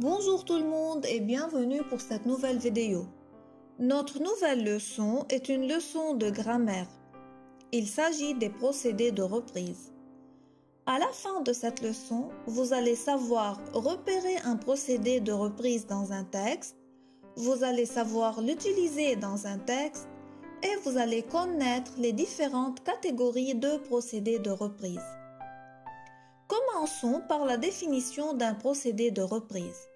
Bonjour tout le monde et bienvenue pour cette nouvelle vidéo. Notre nouvelle leçon est une leçon de grammaire. Il s'agit des procédés de reprise. À la fin de cette leçon, vous allez savoir repérer un procédé de reprise dans un texte, vous allez savoir l'utiliser dans un texte et vous allez connaître les différentes catégories de procédés de reprise. Commençons par la définition d'un procédé de reprise.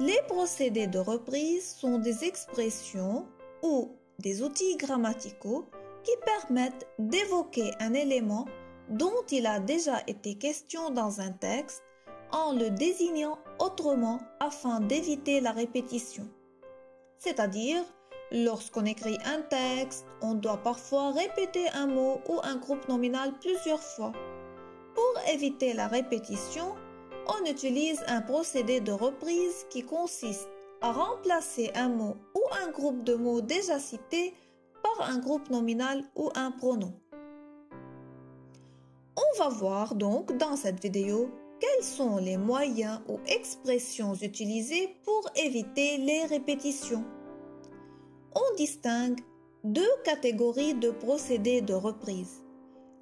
Les procédés de reprise sont des expressions ou des outils grammaticaux qui permettent d'évoquer un élément dont il a déjà été question dans un texte en le désignant autrement afin d'éviter la répétition. C'est-à-dire, lorsqu'on écrit un texte, on doit parfois répéter un mot ou un groupe nominal plusieurs fois. Pour éviter la répétition, on utilise un procédé de reprise qui consiste à remplacer un mot ou un groupe de mots déjà cités par un groupe nominal ou un pronom. On va voir donc dans cette vidéo quels sont les moyens ou expressions utilisées pour éviter les répétitions. On distingue deux catégories de procédés de reprise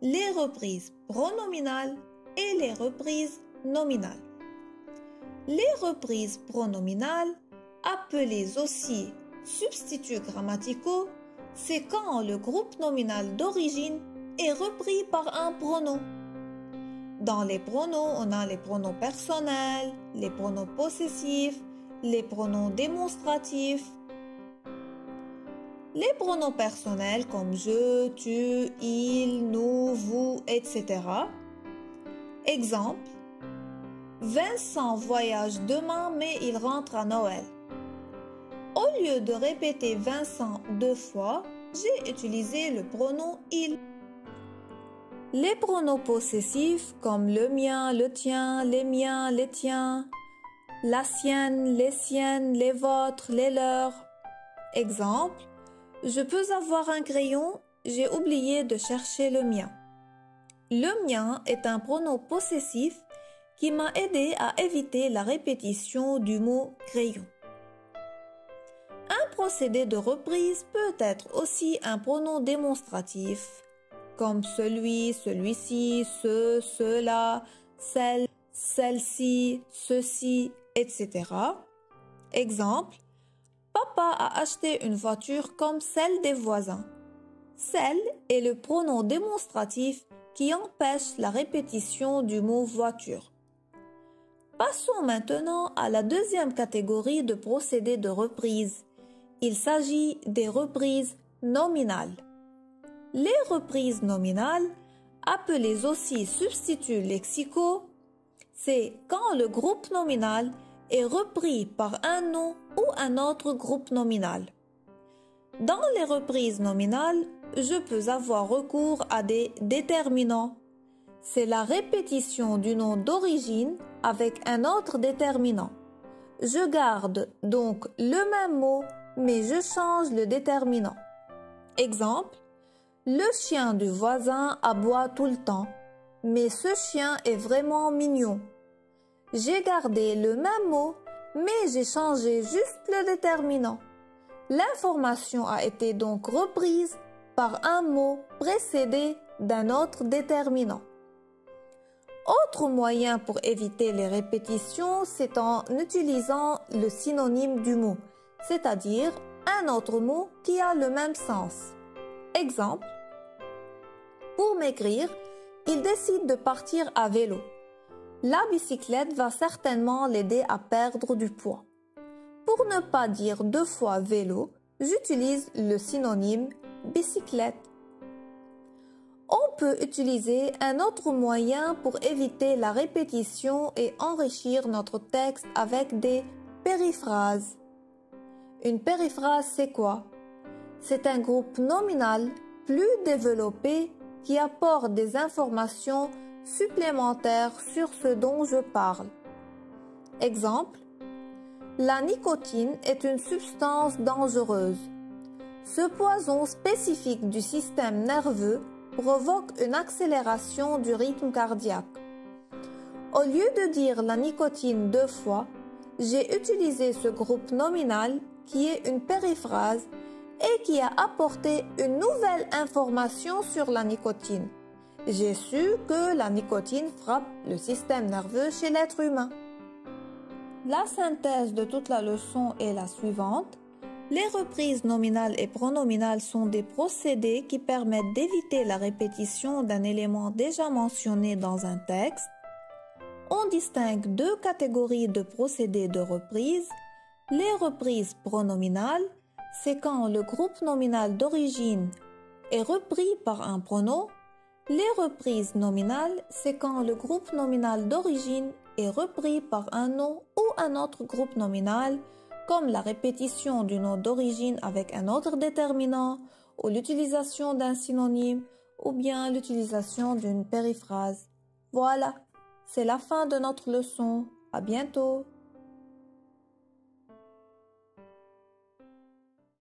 les reprises pronominales et les reprises nominales. Les reprises pronominales, appelées aussi substituts grammaticaux, c'est quand le groupe nominal d'origine est repris par un pronom. Dans les pronoms, on a les pronoms personnels, les pronoms possessifs, les pronoms démonstratifs, les pronoms personnels comme je, tu, il, nous, vous, etc. Exemple. Vincent voyage demain mais il rentre à Noël. Au lieu de répéter Vincent deux fois, j'ai utilisé le pronom il. Les pronoms possessifs comme le mien, le tien, les miens, les tiens, la sienne, les siennes, les vôtres, les leurs. Exemple. Je peux avoir un crayon, j'ai oublié de chercher le mien. Le mien est un pronom possessif qui m'a aidé à éviter la répétition du mot crayon. Un procédé de reprise peut être aussi un pronom démonstratif, comme celui, celui-ci, ce, cela, celle, celle-ci, ceci, etc. Exemple, Papa a acheté une voiture comme celle des voisins. Celle est le pronom démonstratif qui empêche la répétition du mot voiture. Passons maintenant à la deuxième catégorie de procédés de reprise. Il s'agit des reprises nominales. Les reprises nominales, appelées aussi substituts lexicaux, c'est quand le groupe nominal est repris par un nom ou un autre groupe nominal. Dans les reprises nominales, je peux avoir recours à des déterminants. C'est la répétition du nom d'origine avec un autre déterminant. Je garde donc le même mot, mais je change le déterminant. Exemple, le chien du voisin aboie tout le temps, mais ce chien est vraiment mignon. J'ai gardé le même mot, mais j'ai changé juste le déterminant. L'information a été donc reprise par un mot précédé d'un autre déterminant. Autre moyen pour éviter les répétitions, c'est en utilisant le synonyme du mot, c'est-à-dire un autre mot qui a le même sens. Exemple, pour m'écrire, il décide de partir à vélo. La bicyclette va certainement l'aider à perdre du poids. Pour ne pas dire deux fois vélo, j'utilise le synonyme bicyclette. On peut utiliser un autre moyen pour éviter la répétition et enrichir notre texte avec des périphrases. Une périphrase, c'est quoi? C'est un groupe nominal plus développé qui apporte des informations supplémentaires sur ce dont je parle. Exemple, la nicotine est une substance dangereuse. Ce poison spécifique du système nerveux provoque une accélération du rythme cardiaque. Au lieu de dire la nicotine deux fois, j'ai utilisé ce groupe nominal qui est une périphrase et qui a apporté une nouvelle information sur la nicotine. J'ai su que la nicotine frappe le système nerveux chez l'être humain. La synthèse de toute la leçon est la suivante. Les reprises nominales et pronominales sont des procédés qui permettent d'éviter la répétition d'un élément déjà mentionné dans un texte. On distingue deux catégories de procédés de reprise. Les reprises pronominales, c'est quand le groupe nominal d'origine est repris par un pronom. Les reprises nominales, c'est quand le groupe nominal d'origine est repris par un nom ou un autre groupe nominal comme la répétition du nom d'origine avec un autre déterminant ou l'utilisation d'un synonyme ou bien l'utilisation d'une périphrase. Voilà, c'est la fin de notre leçon. À bientôt.